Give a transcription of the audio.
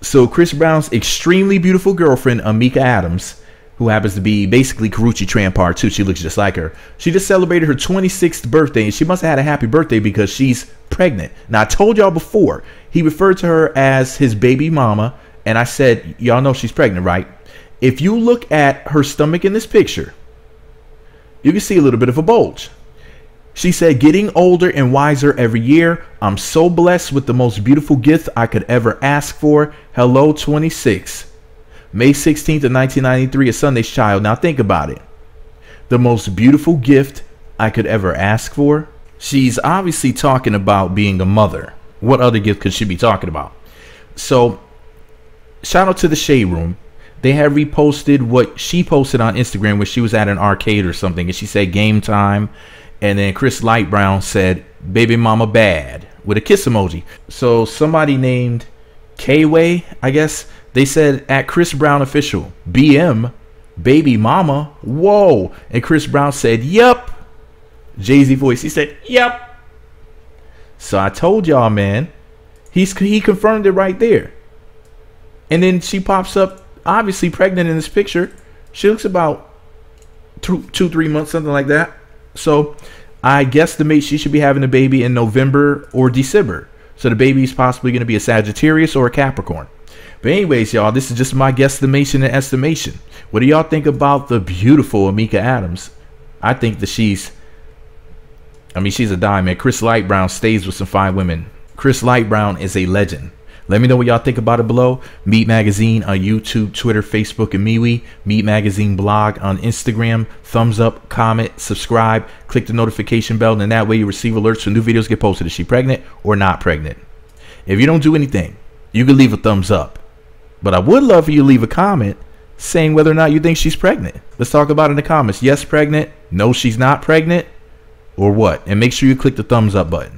So Chris Brown's extremely beautiful girlfriend, Ammika Adams, who happens to be basically Karrueche Tran Part 2. She looks just like her. She just celebrated her 26th birthday, and she must have had a happy birthday because she's pregnant. Now, I told y'all before, he referred to her as his baby mama, and I said, y'all know she's pregnant, right? If you look at her stomach in this picture, you can see a little bit of a bulge. She said, getting older and wiser every year. I'm so blessed with the most beautiful gift I could ever ask for. Hello, 26. May 16th of 1993, a Sunday's Child. Now think about it. The most beautiful gift I could ever ask for. She's obviously talking about being a mother. What other gift could she be talking about? So, shout out to the Shade Room. They had reposted what she posted on Instagram where she was at an arcade or something and she said game time. And then Chris Light Brown said baby mama bad with a kiss emoji. So somebody named K-Way, I guess, they said at Chris Brown official, BM, baby mama, whoa. And Chris Brown said, Yep. Jay Z voice, he said, Yep. So I told y'all, man, he's he confirmed it right there. And then she pops up, obviously pregnant in this picture. She looks about two, two three months, something like that. So I guesstimate she should be having a baby in November or December. So the baby is possibly going to be a Sagittarius or a Capricorn. But anyways, y'all, this is just my guesstimation and estimation. What do y'all think about the beautiful Ammika Adams? I think that she's, I mean, she's a diamond. Chris Light Brown stays with some fine women. Chris Light Brown is a legend. Let me know what y'all think about it below. Meet Magazine on YouTube, Twitter, Facebook, and MeWe. Meet Magazine blog on Instagram. Thumbs up, comment, subscribe, click the notification bell, and that way you receive alerts when new videos get posted. Is she pregnant or not pregnant? If you don't do anything, you can leave a thumbs up. But I would love for you to leave a comment saying whether or not you think she's pregnant. Let's talk about it in the comments. Yes, pregnant. No, she's not pregnant. Or what? And make sure you click the thumbs up button.